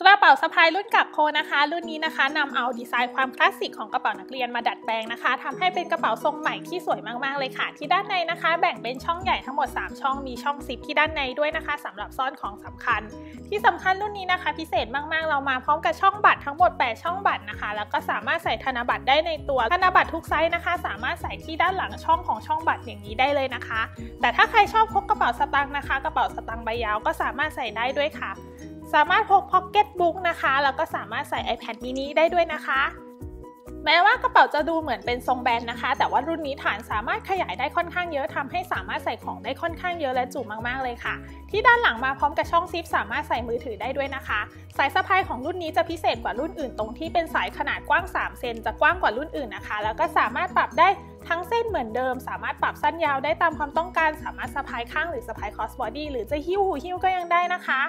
กระเป๋าสะพายรุ่นกับโคนะคะ รุ่นนี้นะคะนำเอาดีไซน์ความคลาสสิกของกระเป๋านักเรียนมาดัดแปลงนะคะทำให้เป็นกระเป๋าทรงใหม่ที่สวยมากๆเลยค่ะ ที่ด้านในนะคะ แบ่งเป็นช่องใหญ่ทั้งหมด 3 ช่องมีช่องซิปที่ด้านในด้วยนะคะสำหรับซ่อนของสำคัญ ที่สำคัญรุ่นนี้นะคะ พิเศษมากๆเรามาพร้อมกับช่องบัตรทั้งหมด 8 ช่องบัตรนะคะ แล้วก็สามารถใส่ธนบัตรได้ในตัวธนบัตรทุกไซส์นะคะ สามารถใส่ที่ด้านหลังช่องของช่องบัตรอย่างนี้ได้เลยนะคะ แต่ถ้าใครชอบพกกระเป๋าสตางค์นะคะ กระเป๋าสตางค์ใบยาวก็สามารถใส่ได้ด้วยค่ะ สามารถพกพ็อกเก็ตบุ๊กนะคะ แล้วก็สามารถใส่ iPad mini ได้ด้วยนะคะ แม้ว่ากระเป๋าจะดูเหมือนเป็นทรงแบนนะคะ แต่ว่ารุ่นนี้ฐานสามารถขยายได้ค่อนข้างเยอะทำให้สามารถใส่ของได้ค่อนข้างเยอะและจุมากๆเลยค่ะ ที่ด้านหลังมาพร้อมกับช่องซิปสามารถใส่มือถือได้ด้วยนะคะ สายสะพายของรุ่นนี้จะพิเศษกว่ารุ่นอื่นตรงที่เป็นสายขนาดกว้าง 3 เซนจะกว้างกว่ารุ่นอื่นนะคะ แล้วก็สามารถปรับได้ทั้งเส้นเหมือนเดิม สามารถปรับสั้นยาวได้ตามความต้องการ สามารถสะพายข้างหรือสะพาย crossbody หรือจะหิ้วหูหิ้วก็ยังได้นะคะ